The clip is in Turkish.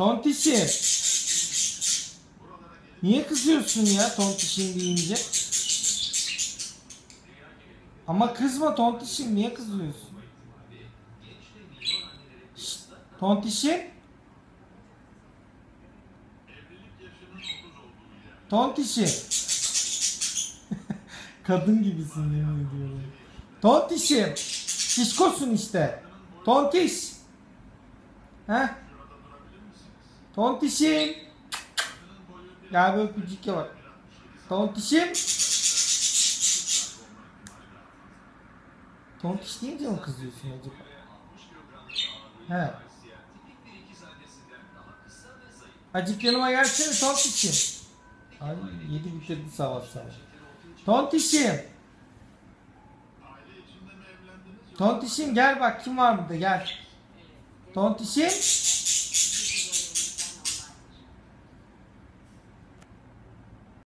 Tontişim. Niye kızıyorsun ya tontişim deyince? Ama kızma tontişim niye kızıyorsun? Şşt, tontişim. Tontişim. Kadın gibisin yemin ediyorum. Tontişim. Şişkosun işte. Tontiş. Heh. Tontişim. Ya böyle öpücük ya bak. Tontişim. Tontiş deyince mi kızıyorsun acaba? He. Acık yanıma gelsene tontişim. Ay yedi bitirdi savaş savaş. Tontişim. Tontişim gel bak kim var burada gel. Tontişim.